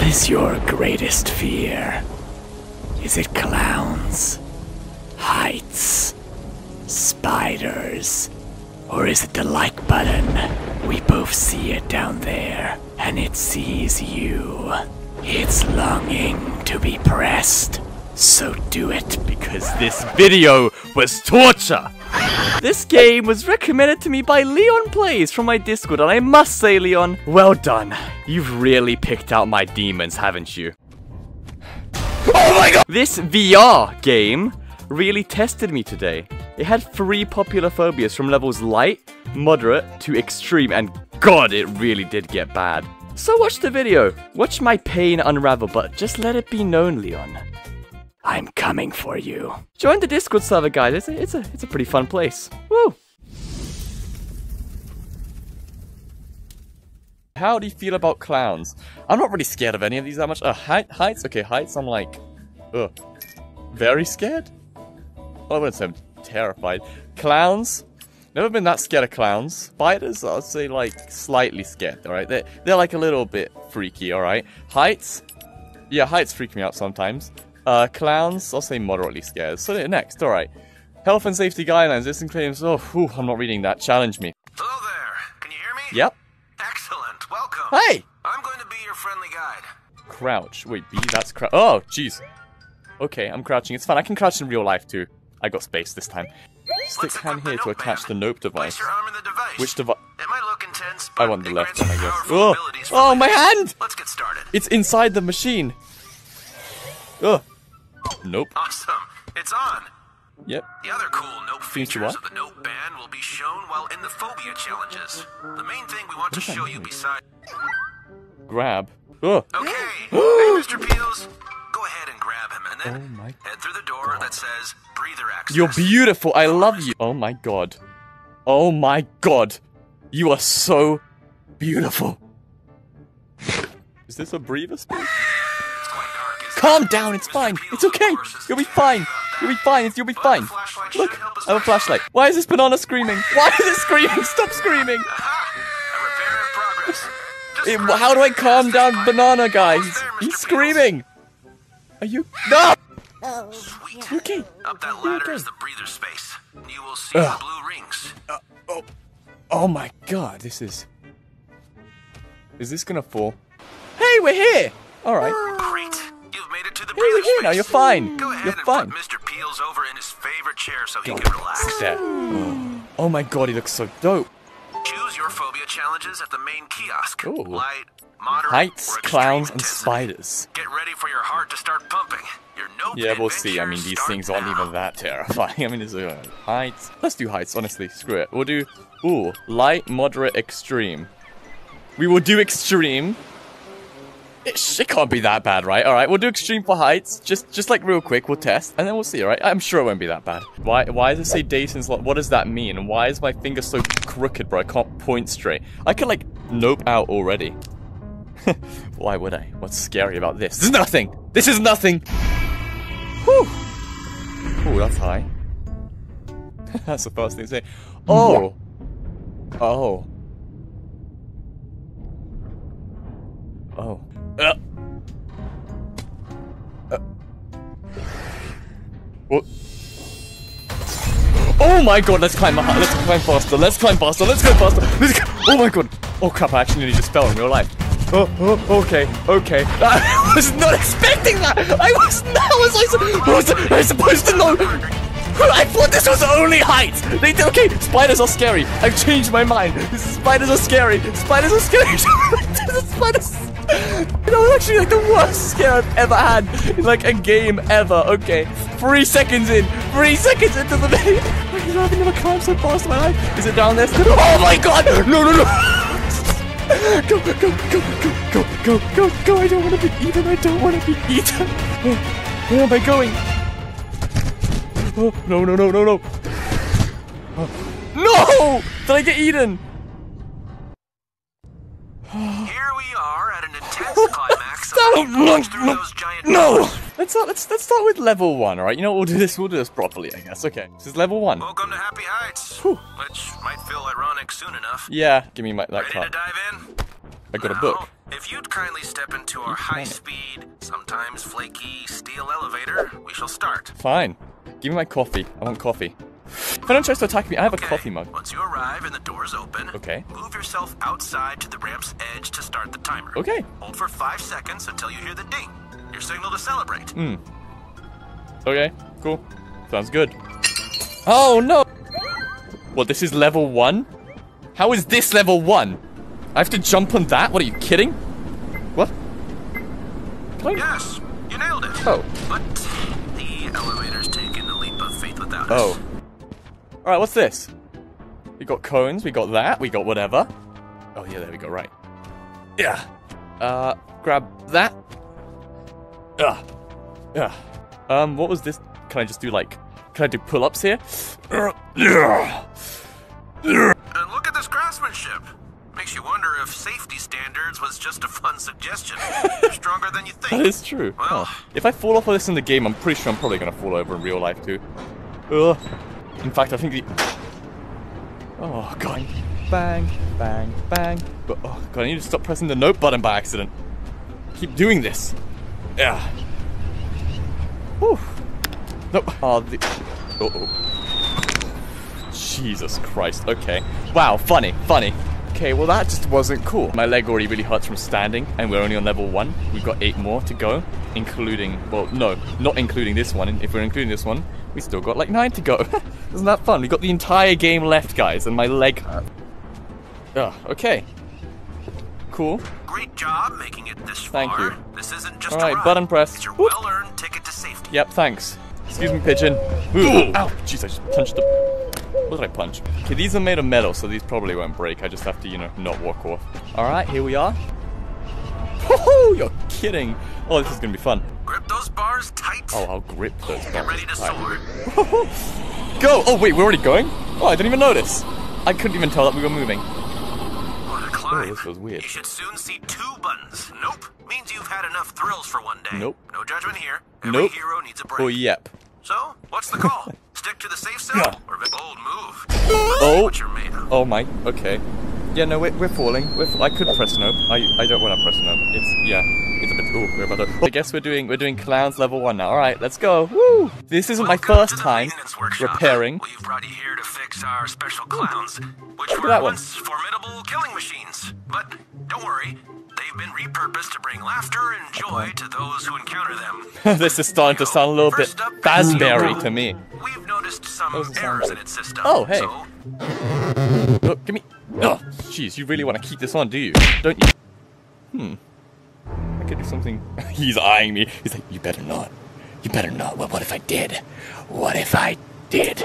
What is your greatest fear? Is it clowns? Heights? Spiders? Or is it the like button? We both see it down there, and it sees you. It's longing to be pressed. So do it because this video was torture! This game was recommended to me by LeonPlays from my Discord, and I must say, Leon, well done. You've really picked out my demons, haven't you? Oh my god! This VR game really tested me today. It had three popular phobias from levels light, moderate, to extreme, and god, it really did get bad. So watch the video. Watch my pain unravel, but just let it be known, Leon. I'm coming for you. Join the Discord server, guys. It's a, it's a, it's a pretty fun place. Woo! How do you feel about clowns? I'm not really scared of any of these that much. Uh, height, heights? Okay, heights, I'm like, ugh. Very scared? Well, I wouldn't say I'm terrified. Clowns? Never been that scared of clowns. Spiders, I'd say like slightly scared, alright? They're, they're like a little bit freaky, alright? Heights? Yeah, heights freak me out sometimes. Uh, clowns, I'll say moderately scared. So next, alright. Health and safety guidelines. This claims. Oh, whew, I'm not reading that. Challenge me. Hello there. Can you hear me? Yep. Excellent. Welcome. Hey! I'm going to be your friendly guide. Crouch. Wait, B, that's crouch. Oh, jeez. Okay, I'm crouching. It's fine. I can crouch in real life too. I got space this time. Stick hand here to attach band. the nope device. your arm in the device. Which device? It might look intense, I want the left one, I guess. Oh, oh my hand! Let's get started. It's inside the machine. Ugh. Nope. Awesome. It's on. Yep. The other cool note Feature features what? of the Nope band will be shown while in the phobia challenges. The main thing we want to show you besides. Grab. Ugh. Okay. hey, Mr. Peels. Go ahead and grab him, and then Oh head through the door that says breather access. You're beautiful. I love you. Oh my god. Oh my god. You are so beautiful. Is this a breather space? It's quite dark, isn't Calm down, it's fine. It's okay. You'll be fine. You'll be fine. You'll be fine. Look, should help us I have a flashlight. Why is this banana screaming? Why is it screaming? Stop screaming. Aha! A repair in progress. Just It- how do I calm down banana guy? He's, he's screaming. Are you? No! Sweet. You okay? Up that ladder okay? is the breather space. You will see the blue rings. Uh, oh, oh my god, this is. Is this gonna fall? Hey, we're here! Alright. Great. You've made it to the Hey, we're here now, you're fine. Go ahead You're and fine. put Mr. Peels over in his favorite chair so he can relax. There. Oh my god, he looks so dope. Choose your phobia challenges at the main kiosk. Ooh. Light, moderate, Heights, clowns, and spiders. Get ready for your heart to start pumping. Your Yeah, we'll see. I mean, these things aren't even that terrifying. I mean, it's uh, heights. Let's do heights, honestly. Screw it. We'll do, ooh, light, moderate, extreme. We will do extreme. It, sh- it can't be that bad, right? All right, we'll do extreme for heights. Just, just like real quick, we'll test, and then we'll see. All right, I'm sure it won't be that bad. Why, why does it say Dayton's lot? What does that mean? And why is my finger so crooked, bro? I can't point straight. I could like nope out already. why would I? What's scary about this? This is nothing. This is nothing. Whew. Oh, that's high. that's the first thing to say. Oh. Oh. Oh. Uh. Uh. Oh my god, let's climb hi- let's climb faster, let's climb faster, let's go faster, let's go Oh my god. Oh crap, I actually nearly just fell in real life. Oh, oh, okay, okay. I was not expecting that! I was not, was I, was I supposed to know? I thought this was only height! They okay, spiders are scary. I've changed my mind. Spiders are scary. Spiders are scary. spiders. That was actually like the worst scare I've ever had in like a game ever. Okay, three seconds in, three seconds into the video. I've never climbed so fast in my life. Is it down there? Oh my god! No, no, no! Go, go, go, go, go, go, go, go! I don't want to be eaten. I don't want to be eaten. Where am I going? Oh, no, no, no, no, no! No! Did I get eaten? Here we are at an intense climax. Stop! as we through those giant No! Let's start, let's let's start with level one, alright? You know what, we'll do this we'll do this properly, I guess. Okay. This is level one. Welcome to Happy Heights, Whew. which might feel ironic soon enough. Yeah, give me my that Ready to dive in? I got a book. If you'd kindly step into our high speed, sometimes flaky steel elevator, we shall start. Fine. Give me my coffee. I want coffee. If anyone tries to attack me, I have a Okay, coffee mug. Once you arrive and the doors open, Okay. move yourself outside to the ramp's edge to start the timer. Okay. Hold for five seconds until you hear the ding. Your signal to celebrate. Hmm. Okay, cool. Sounds good. Oh no! What, this is level one? How is this level one? I have to jump on that? What, are you kidding? What? Can I- Yes, you nailed it. Oh. But the elevator's taken a leap of faith without Oh. us. Alright, what's this? We got cones, we got that, we got whatever. Oh yeah, there we go, right. Yeah. Uh, grab that. Ugh. Ugh. Um, what was this? Can I just do like, can I do pull-ups here? Ugh. Ugh. And look at this craftsmanship. Makes you wonder if safety standards was just a fun suggestion. You're stronger than you think. That is true. Well-. If I fall off of this in the game, I'm pretty sure I'm probably gonna fall over in real life too. Ugh. In fact, I think the. Oh god. Bang, bang, bang. But, oh god, I need to stop pressing the nope button by accident. Keep doing this. Yeah. Whew. No. Oh, the. Uh oh. Jesus Christ. Okay. Wow. Funny. Funny. Okay. Well, that just wasn't cool. My leg already really hurts from standing, and we're only on level one. We've got eight more to go, including. Well, no, not including this one. If we're including this one, we still got like nine to go. Isn't that fun? We got the entire game left, guys, and my leg hurt. Ugh. Okay. Cool. Great job making it this Thank far. Thank you. This isn't just All a button press. It's your well-earned ticket to safety. Yep, thanks. Excuse me, pigeon. Ooh. Ow! Jeez, I just punched the. What did I punch? Okay, these are made of metal, so these probably won't break. I just have to, you know, not walk off. Alright, here we are. Woohoo! You're kidding. Oh, this is gonna be fun. Grip those bars tight. Oh, I'll grip those Get bars. ready to Right. soar. Go! Oh, wait, we're already going? Oh, I didn't even notice. I couldn't even tell that we were moving. What a climb. Oh, this was weird. You should soon see two buttons. Nope. Means you've had enough thrills for one day. Nope. No judgment here. Every Nope. hero needs a break. Oh, yep. So, what's the call? Stick to the safe zone Yeah. or the bold move? Oh. What you're made of. Oh my, okay. Yeah, no, we're, we're falling. We're I could press nope. I, I don't want to press nope. It's, yeah. It's a bit, ooh, we're about to, I guess we're doing, we're doing clowns level one now. Alright, let's go. Woo! This isn't my first time repairing. We've brought you here to fix our special clowns, which at were that one. once formidable killing machines. But don't worry, they've been repurposed to bring laughter and joy to those who encounter them. this is starting to sound a little bit First up, Fazberry to me. We've noticed some errors good. in its system. Oh, hey. So, Look, give me. Oh, jeez, you really want to keep this on, do you? Don't you? Hmm. I could do something. He's eyeing me. He's like, you better not. You better not. Well, what if I did? What if I did?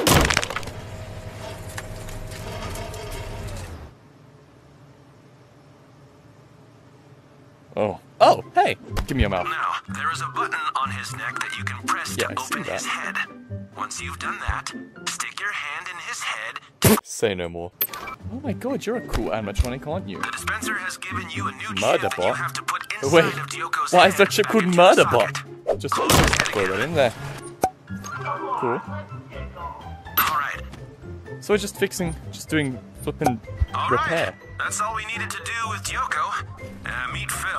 Oh. Oh, hey. Give me your mouth. now, there is a button on his neck that you can press Yeah, to I open his head. Once you've done that, stick your hand in his head. Say no more. Oh my god, you're a cool animatronic, aren't you? The dispenser has given you a new Murder chip that you have to put inside Wait, of Dioko's why is head there a chip called into the Murder socket. Bot? Just Close his head again. in there. Cool. All right. So we're just fixing, just doing flipping All repair. right. That's all we needed to do with Dioko. Uh, meet Phil,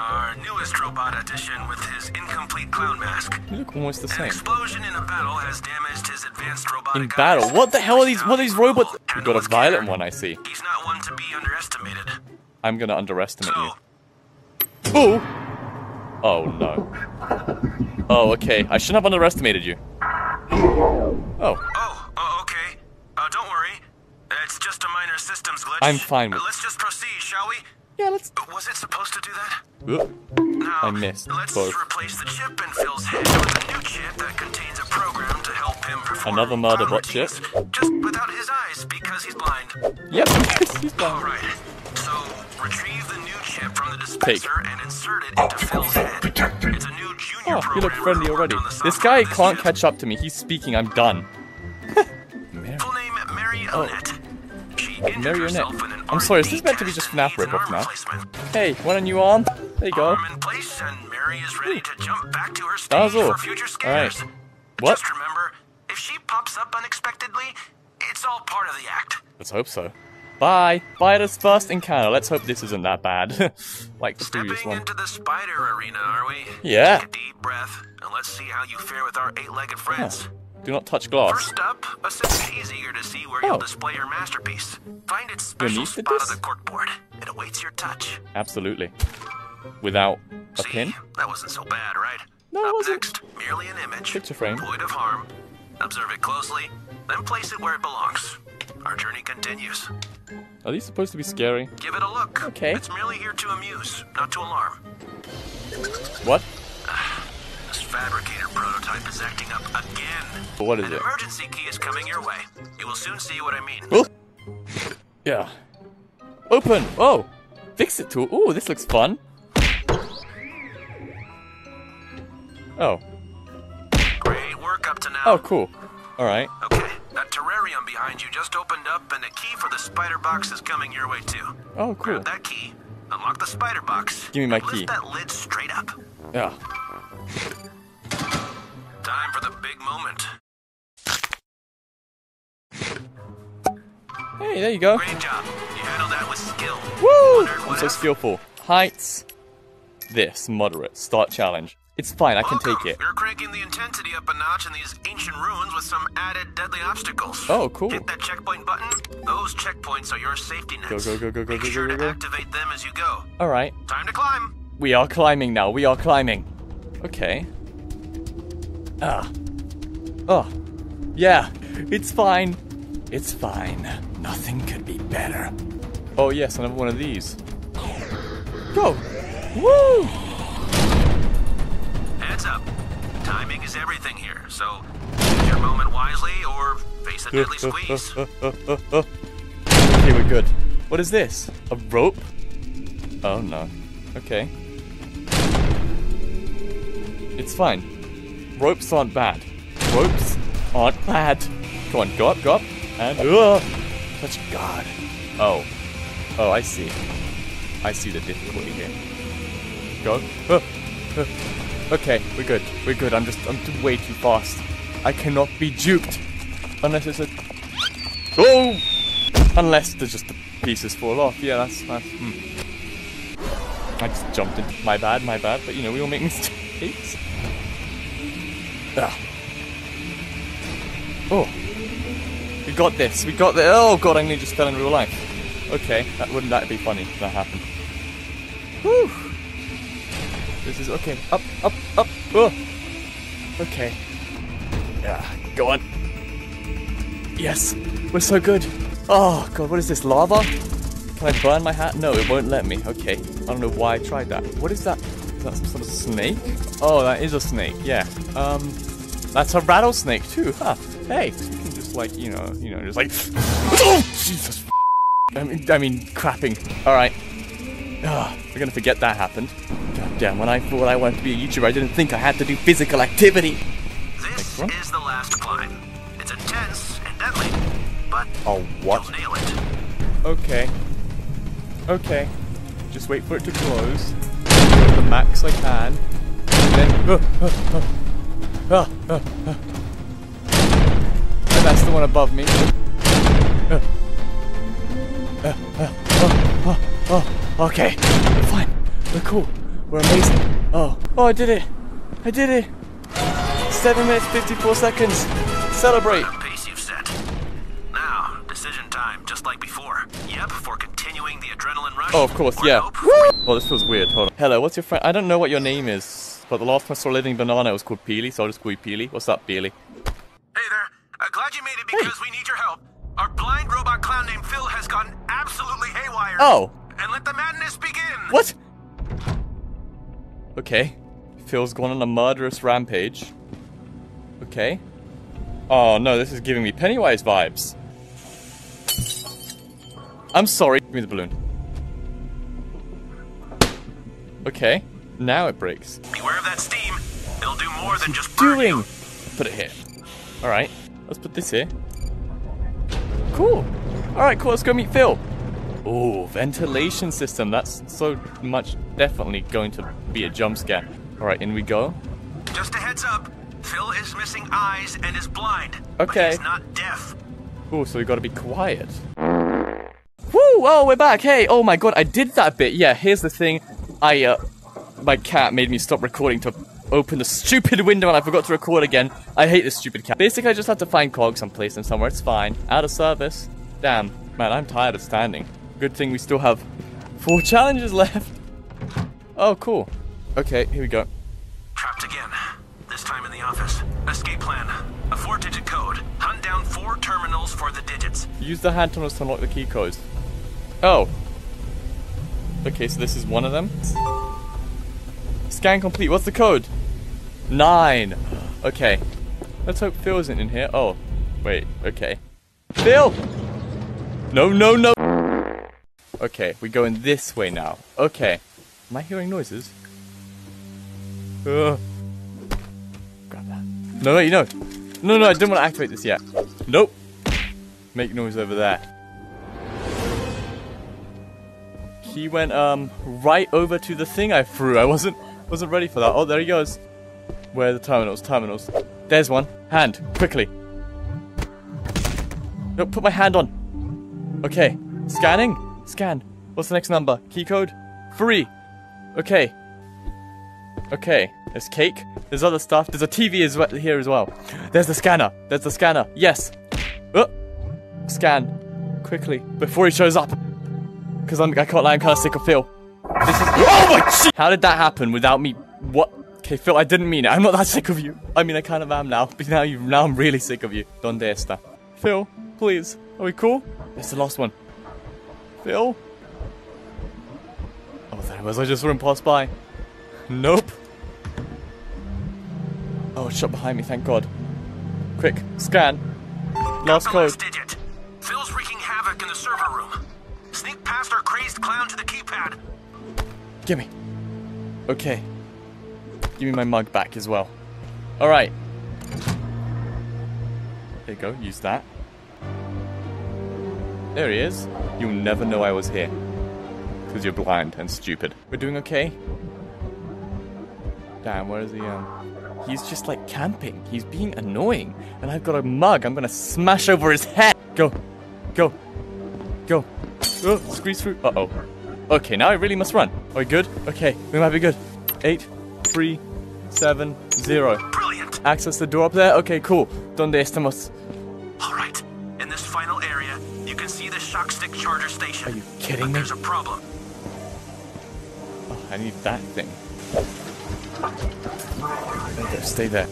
our newest robot addition with his incomplete clown mask. You look almost the An same. explosion in a battle has damaged his advanced robotic In battle? What the hell are these? What are these robots? We got a with violet one, I see. He's not one to be underestimated. I'm gonna underestimate you. So, Oh! Oh no. Oh, okay. I shouldn't have underestimated you. Oh, oh, oh okay. Uh, don't worry. It's just a minor systems glitch. I'm fine with- Uh, let's just proceed, shall we? yeah. Let's. Uh, Was it supposed to do that? Oop. Now, I missed Let's both. replace the chip in Phil's head with a new chip that contains a program to help him perform Another murder bot chip? Just without his eyes because he's blind. Yep. He's All done. right. So retrieve the new chip from the dispenser and insert it into Phil's head. It's a new junior Oh, you look friendly already. This guy of can't chip. catch up to me. He's speaking. I'm done. Mary. Full name Mary Oh. Onette. She injured Mary herself Onette. I'm sorry, is this meant to be just FNAF ripoff now? Hey, want a new arm? There you go. Arm in place, and Mary is ready to jump back to her stage for future Alright. scares. What? Just remember, if she pops up unexpectedly, it's all part of the act. Let's hope so. Bye. Bye at this first encounter. Let's hope this isn't that bad. like the previous one. into the spider arena, are we? Yeah. Take a deep breath, and let's see how you fare with our eight-legged friends. Do not touch glass. First up, a city is eager to see where Oh. you'll display your masterpiece. Find its special spot disc? on the corkboard. It awaits your touch. Absolutely. Without a See? pin? That wasn't so bad, right? No, it Up wasn't. next, merely an image. Picture frame. Void of harm. Observe it closely, then place it where it belongs. Our journey continues. Are these supposed to be scary? Give it a look. Okay. It's merely here to amuse, not to alarm. What? Fabricator prototype is acting up again. What is An it? emergency key is coming your way. You will soon see what I mean. Oh! Yeah. Open! Oh! Fix it tool. Ooh, this looks fun. Oh. Great work up to now. Oh, cool. Alright. Okay, that terrarium behind you just opened up, and a key for the spider box is coming your way too. Oh, cool. Grab that key, unlock the spider box. Give me my and lift key. that lid straight up. Yeah. Time for the big moment. Hey, there you go. Great job. You handled that with skill. Woo! Wondered I'm so if- skillful. Heights. This, moderate. Start challenge. It's fine, I can Welcome. take it. You're cranking the intensity up a notch in these ancient ruins with some added deadly obstacles. Oh, cool. Hit that checkpoint button. Those checkpoints are your safety nets. Go, go, go, go, go, Make go, sure go, to go, go. activate them as you go. Alright. Time to climb. We are climbing now. We are climbing. Okay. Ah. Oh. Yeah. It's fine. It's fine. Nothing could be better. Oh, yes, another one of these. Go! Woo! Heads up. Timing is everything here, so use your moment wisely or face a deadly squeeze. Okay, we're good. What is this? A rope? Oh no. Okay. It's fine. Ropes aren't bad. Ropes aren't bad. Come on, go up, go up. And uh, touch God. Oh. Oh, I see. I see the difficulty here. Go. Uh, uh. Okay, we're good. We're good. I'm just I'm too, way too fast. I cannot be duped. Unless it's a Oh! Unless there's just the pieces fall off. Yeah, that's that's. Hmm. I just jumped in. My bad, my bad. But you know, we all make mistakes. Ah. Oh. We got this. We got the. Oh god, I nearly just fell in real life. Okay, that wouldn't that be funny if that happened. Whew. This is okay. Up, up, up. Oh. Okay. Yeah, go on. Yes, we're so good. Oh god, what is this? Lava? Can I burn my hat? No, it won't let me. Okay, I don't know why I tried that. What is that? Is that some sort of snake? Oh, that is a snake. Yeah. Um, that's a rattlesnake too. Huh? Hey, you can just like you know, you know, just like. Oh Jesus. I mean, I mean, crapping. All right. Ah, we're gonna forget that happened. God damn! When I thought I wanted to be a YouTuber, I didn't think I had to do physical activity. This is the last climb. It's intense and deadly, but Oh, what? nail it. Okay. Okay. Just wait for it to close. The max I can. And then. Uh, uh, uh, uh. That's the one above me. Okay. We're fine. We're cool. We're amazing. Oh. Oh, I did it. I did it. 7 minutes 54 seconds. Celebrate. The pace you've set. Now, decision time, just like before. Yep, for continuing the adrenaline rush. Oh, of course, yeah. nope. Oh, this feels weird. Hold on. Hello, what's your friend? I don't know what your name is, but the last time I saw a living banana, it was called Peely, so I'll just call you Peely. What's up, Peely? Hey there. Uh, glad you made it because we need your help. Our blind robot clown named Phil has gone absolutely haywire. Oh, And let the madness begin. what? Okay. Phil's gone on a murderous rampage. Okay. Oh no, this is giving me Pennywise vibes. I'm sorry. Give me the balloon. Okay. Now it breaks. Beware of that steam. It'll do more than just burn doing? you. Put it here. Alright, let's put this here. Cool. Alright, cool, let's go meet Phil. Oh, ventilation system. That's so much definitely going to be a jump scare. Alright, in we go. Just a heads up. Phil is missing eyes and is blind. Okay. But he's not deaf. Oh, so we gotta be quiet. Woo! Oh, we're back. Hey, oh my god, I did that bit. Yeah, here's the thing. I, uh, my cat made me stop recording to open the stupid window and I forgot to record again. I hate this stupid cat. Basically, I just had to find Cog someplace and somewhere. It's fine. Out of service. Damn. Man, I'm tired of standing. Good thing we still have four challenges left. Oh, cool. Okay, here we go. Trapped again. This time in the office. Escape plan. A four-digit code. Hunt down four terminals for the digits. Use the hand tunnels to unlock the key codes. Oh. Okay, so this is one of them. Scan complete. What's the code? Nine. Okay. Let's hope Phil isn't in here. Oh. Wait. Okay. Phil! No, no, no! Okay, we're going this way now. Okay. Am I hearing noises? Ugh. Grab that. No, wait, no. No, no, I didn't want to activate this yet. Nope. Make noise over there. He went, um, right over to the thing I threw. I wasn't, wasn't ready for that. Oh, there he goes. Where are the terminals? Terminals. There's one. Hand. Quickly. No, put my hand on. Okay. Scanning. Scan. What's the next number? Key code? Three. Okay. Okay. There's cake. There's other stuff. There's a TV as well here as well. There's the scanner. There's the scanner. Yes. Oh. Scan. Quickly. Before he shows up. Because I'm, I can't lie, I'm kind of sick of Phil. This is- oh my shit! How did that happen without me? What? Okay, Phil, I didn't mean it. I'm not that sick of you. I mean, I kind of am now. But now you, now I'm really sick of you. Donde esta? Phil, please. Are we cool? It's the last one. Phil? Oh, there it was. I just saw him pass by. Nope. Oh, shut behind me, thank God. Quick, scan. Last code. last digit. Phil's wreaking havoc in the server room. Sneak past our crazed clown to the keypad. Gimme. Okay. Give me my mug back as well. Alright. There you go, use that. There he is. You'll never know I was here. Because you're blind and stupid. We're doing okay? Damn, where is he, um... He's just like camping. He's being annoying. And I've got a mug. I'm gonna smash over his head. Go. Go. Go. Oh, squeeze through. Uh-oh. Okay, now I really must run. Are we good? Okay, we might be good. Eight, three, seven, zero. Brilliant. Access the door up there? Okay, cool. Donde estamos? All right. In this final area, you can see the shock stick charger station. Are you kidding me? There's a problem. Oh, I need that thing. There stay there.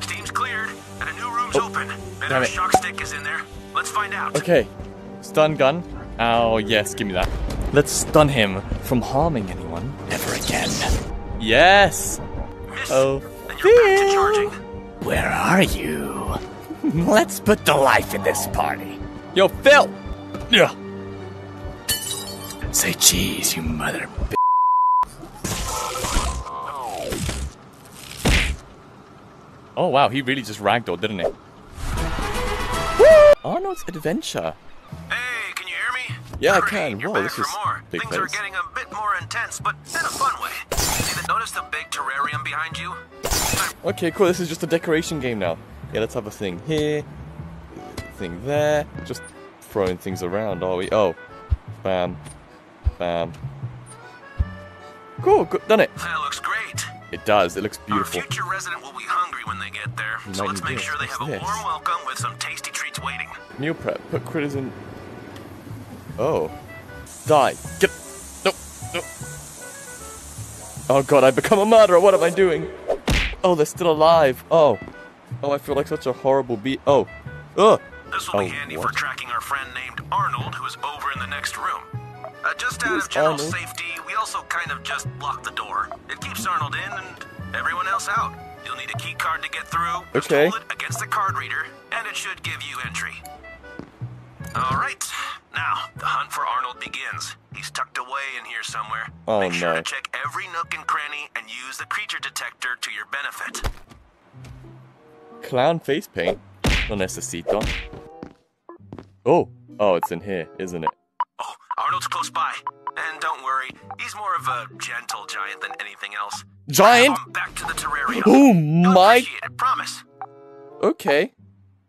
Steam's cleared, and a new room's oh, open. Oh, our it. shock stick is in there. Let's find out. Okay. Stun gun. Oh, yes, give me that. Let's stun him from harming anyone ever again. Yes! Miss, Oh, and you're back to Phil. Where are you? Let's put the life in this party. Yo, Phil! Yeah. Say cheese, you mother b- Oh, wow, he really just ragdolled, didn't he? Woo! Arnold's Adventure. Hey, Yeah, I can. Whoa, this is more. big Things are place. getting a bit more intense, but in a fun way. See? Notice the big terrarium behind you? Okay, cool. This is just a decoration game now. Yeah, let's have a thing here, thing there. Just throwing things around, are we? Oh, bam, bam. Cool, good, done it. That looks great. It does. It looks beautiful. Our future resident will be hungry when they get there, so let's make sure they have a this? warm welcome with some tasty treats waiting. Meal prep. Put critters in. Oh, die. Get. No, no. Oh god, I've become a murderer. What am I doing? Oh, they're still alive. Oh, oh, I feel like such a horrible be. Oh, ugh. This will be Oh, handy what? for tracking our friend named Arnold, who is over in the next room. Uh, just out Who's of general Arnold? safety, we also kind of just lock the door. It keeps Arnold in and everyone else out. You'll need a key card to get through. Just Okay. hold it against the card reader, and it should give you entry. All right. Now, the hunt for Arnold begins. He's tucked away in here somewhere. Oh, Make sure no. to check every nook and cranny and use the creature detector to your benefit. Clown face paint. No necesito. Oh, oh, it's in here, isn't it? Oh, Arnold's close by. And don't worry, he's more of a gentle giant than anything else. Giant? Back to the terrarium. Oh my. it, promise. Okay.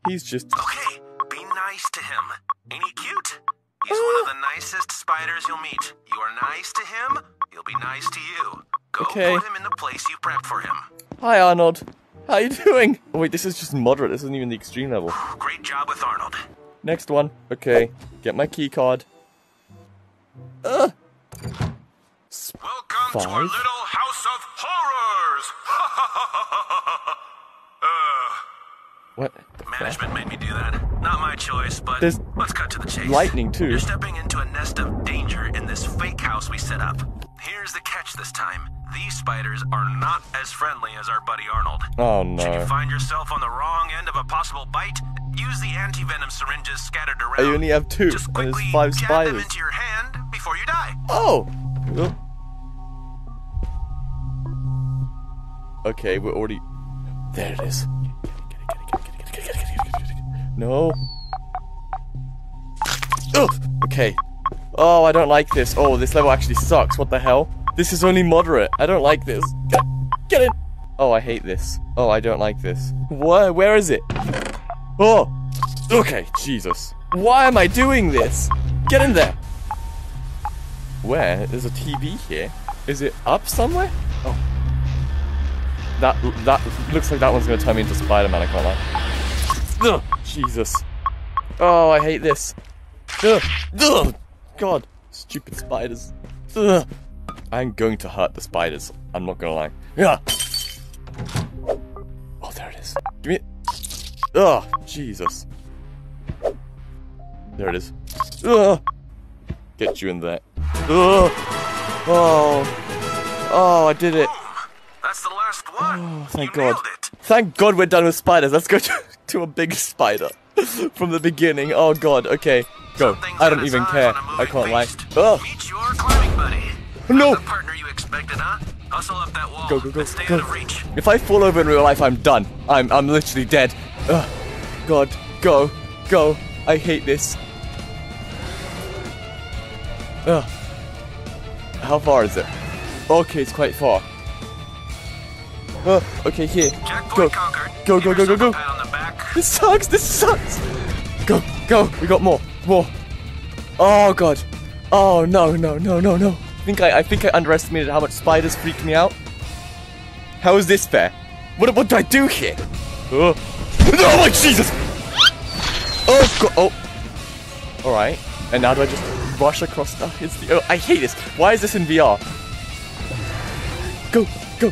He's just. Okay, be nice to him. Ain't he cute? He's one of the nicest spiders you'll meet. You are nice to him, he'll be nice to you. Go Okay. put him in the place you prepped for him. Hi, Arnold. How you doing? Oh, wait, this is just moderate. This isn't even the extreme level. Great job with Arnold. Next one. Okay, get my key card. Ugh. Welcome to our Five. little house of horrors! uh, What? the management made me do that. Not my choice, but There's let's cut to the chase. lightning, too. You're stepping into a nest of danger in this fake house we set up. Here's the catch this time. These spiders are not as friendly as our buddy Arnold. Oh no. Should you find yourself on the wrong end of a possible bite, use the anti-venom syringes scattered around. I only have two, Just and quickly there's five jab them into your hand before you die. Oh! Oh. Okay, we're already. There it is. No. Ugh! Okay. Oh, I don't like this. Oh, this level actually sucks. What the hell? This is only moderate. I don't like this. Get, get in! Oh, I hate this. Oh, I don't like this. Where? Where is it? Oh! Okay, Jesus. Why am I doing this? Get in there! Where? There's a TV here. Is it up somewhere? Oh. That that looks like that one's gonna turn me into Spider-Man, I can't lie. Ugh, Jesus. Oh, I hate this. Ugh, ugh, God. Stupid spiders. Ugh. I'm going to hurt the spiders. I'm not gonna lie. Yeah. Oh, there it is. Give me it. Ugh, Jesus. There it is. Ugh. Get you in there. Ugh. Oh. Oh, I did it. That's the last one. Oh, thank you God. it. Thank God we're done with spiders. Let's go to, to a big spider from the beginning. Oh God. Okay, go. Something's I don't even care. I can't lie. beast. Oh Meet your climbing buddy. no. The partner you expected, huh? Hustle up that wall. Go go go stay go. out of reach. If I fall over in real life, I'm done. I'm I'm literally dead. Ugh. God, go, go. I hate this. Ugh. How far is it? Okay, it's quite far. Uh, okay, here. Go. Go, go, go, go, go. a pat on the back. This sucks. This sucks. Go, go. We got more. More. Oh god. Oh no, no, no, no, no. I think I, I think I underestimated how much spiders freak me out. How is this fair? What, what do I do here? Oh, oh my Jesus! Oh god. Oh. All right. And now do I just rush across? Oh, it's the, oh, I hate this. Why is this in VR? Go, go,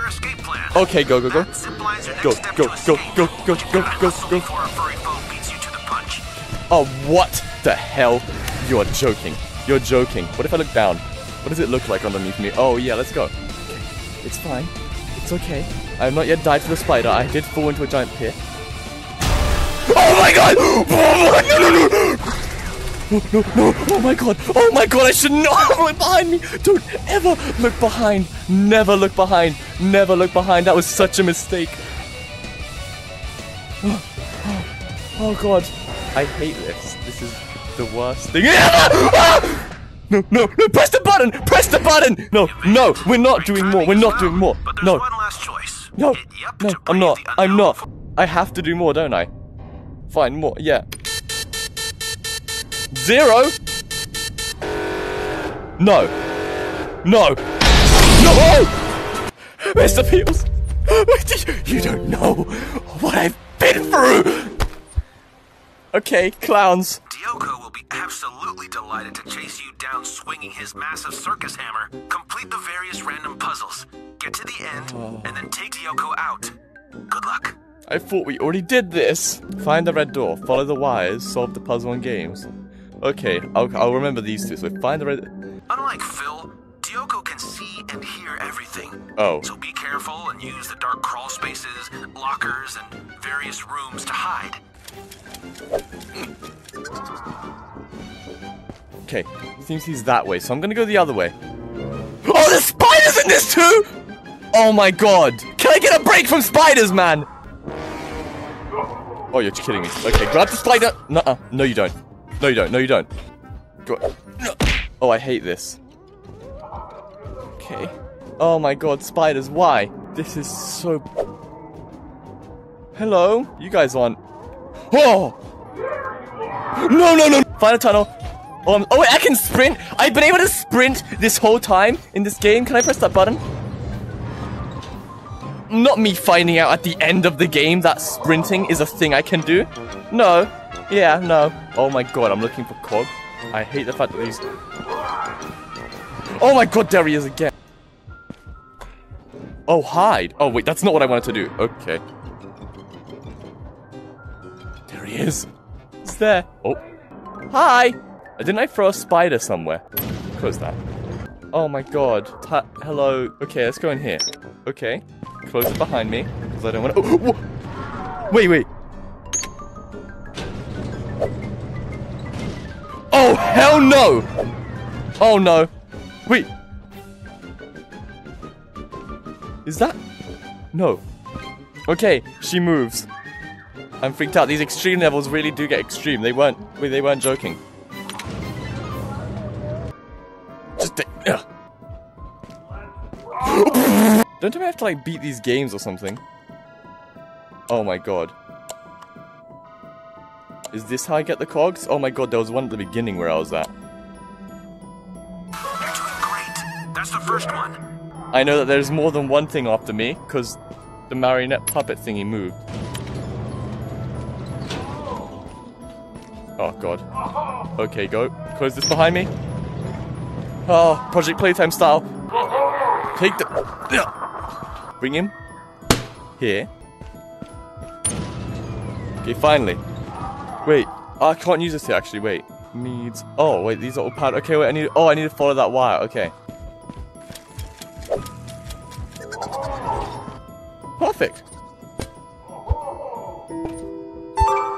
your escape plan. Okay, go, go, go. That zipline's your next Go, go, go, go, go, go, go, go. Before a furry foe beats you to the punch. Oh, what the hell? You are joking. You're joking. What if I look down? What does it look like underneath me? Oh, yeah, let's go. It's fine. It's okay. I have not yet died to the spider. I did fall into a giant pit. Oh my god! Oh my, no, no, no! No, no, no! Oh my god! Oh my god! I should not look behind me! Don't ever look behind! Never look behind! Never look behind! That was such a mistake! Oh, oh god. I hate this. This is the worst thing ever! Ah! No, no, no, press the button! Press the button! No, no, we're not doing more. We're not doing more. But No, one last choice. no, no, I'm not. I'm not. I have to do more, don't I? Fine, more. Yeah. Zero? No. No. No! Mr. Peels! You don't know what I've been through! Okay, clowns. Dioko will be absolutely delighted to chase you down swinging his massive circus hammer. Complete the various random puzzles. Get to the end, Oh. and then take Dioko out. Good luck. I thought we already did this. Find the red door, follow the wires, solve the puzzle and games. Okay, I'll, I'll remember these two. So find the red. Unlike Phil, Dioko can see and hear everything. Oh. So be careful and use the dark crawl spaces, lockers, and various rooms to hide. Okay, seems he's that way, so I'm gonna go the other way. Oh, there's spiders in this too! Oh my god! Can I get a break from spiders, man? Oh, you're kidding me. Okay, grab the spider. Nuh-uh. No, you don't. No, you don't. No, you don't. Go. No. Oh, I hate this. Okay. Oh my god, spiders, why? This is so... Hello? You guys aren't... Oh! No, no, no! Find a tunnel. Oh, I'm- oh, wait, I can sprint! I've been able to sprint this whole time in this game. Can I press that button? Not me finding out at the end of the game that sprinting is a thing I can do. No. Yeah, no. Oh my god, I'm looking for Cog. I hate the fact that these... Oh my god, there he is again. Oh, hide. Oh, wait, that's not what I wanted to do. Okay. There he is. He's there. Oh. Hi! Didn't I throw a spider somewhere? Close that. Oh my god. Ta hello. Okay, let's go in here. Okay. Close it behind me. Because I don't want to. Oh, wait, wait. Oh, hell no! Oh no. Wait. Is that? No. Okay, she moves. I'm freaked out. These extreme levels really do get extreme. They weren't. They weren't joking. Just. Don't I have to like beat these games or something? Oh my god. Is this how I get the cogs? Oh my god, there was one at the beginning where I was at. You're doing great. That's the first one. I know that there's more than one thing after me, because the marionette puppet thingy moved. Oh god. Okay, go. Close this behind me. Oh, Project Playtime style. Take the... Bring him. Here. Okay, finally. Wait. I can't use this here, actually. Wait. Needs... Oh, wait, these are all powder. Okay, wait, I need... Oh, I need to follow that wire. Okay. Perfect.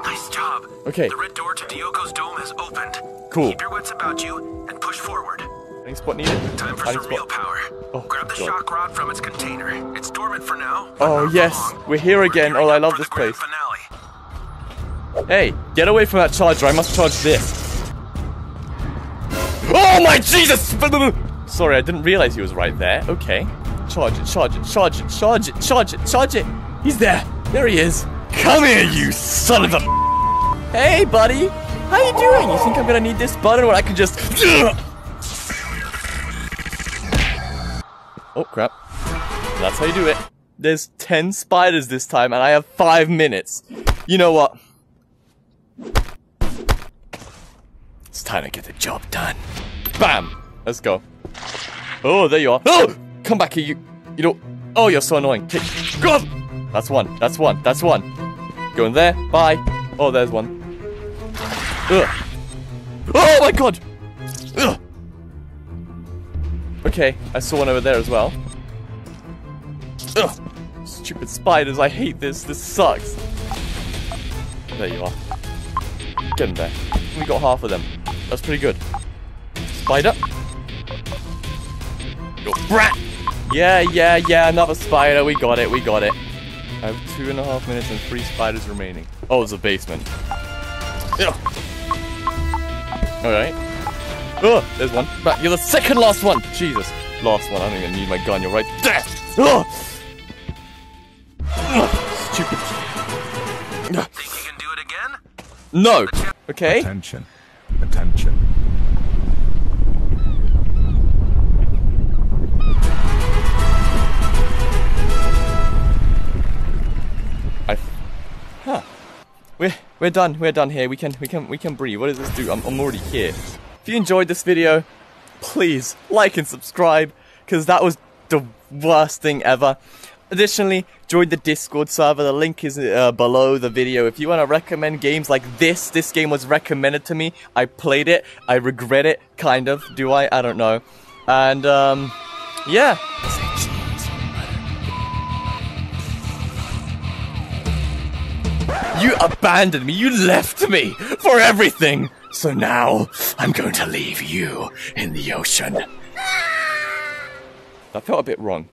Nice job. Okay. The red door to Dioko's dome has opened. Cool. Keep your wits about you and push forward. Any spot needed? Time for Hiding some real power. Oh, Grab the God. shock rod from its container. It's dormant for now. Oh, yes. We're here again. Oh, I love this place. Finale. Hey, get away from that charger. I must charge this. Oh my Jesus! Sorry, I didn't realize he was right there. Okay. Charge it, charge it, charge it, charge it, charge it, charge it. He's there. There he is. Come here, you son of a... Hey, buddy. How you doing? You think I'm gonna need this button where I can just... Oh, crap. That's how you do it. There's 10 spiders this time, and I have 5 minutes. You know what? It's time to get the job done. Bam! Let's go. Oh, there you are. Oh! Come back here, you... You don't... Oh, you're so annoying. Okay, go! That's one. That's one. That's one. Go in there. Bye. Oh, there's one. Ugh. Oh my god! Ugh. Okay, I saw one over there as well. Ugh. Stupid spiders, I hate this. This sucks. There you are. In there. We got half of them. That's pretty good. Spider. Go brat. Yeah, yeah, yeah. Another spider. We got it. We got it. I have two and a half minutes and three spiders remaining. Oh, it's a basement. Ugh. Alright. Oh, there's one. But you're the second last one. Jesus. Last one. I don't even need my gun. You're right there. Ugh. Stupid. Think you can do it again? No. Okay. Attention. Attention. I. Huh. We're we're done. We're done here. We can we can we can breathe. What does this do? I'm I'm already here. If you enjoyed this video, please like and subscribe because that was the worst thing ever. Additionally, join the Discord server. The link is uh, below the video. If you want to recommend games like this, this game was recommended to me. I played it. I regret it, kind of. Do I? I don't know. And, um, yeah. You abandoned me. You left me for everything. So now I'm going to leave you in the ocean. That felt a bit wrong.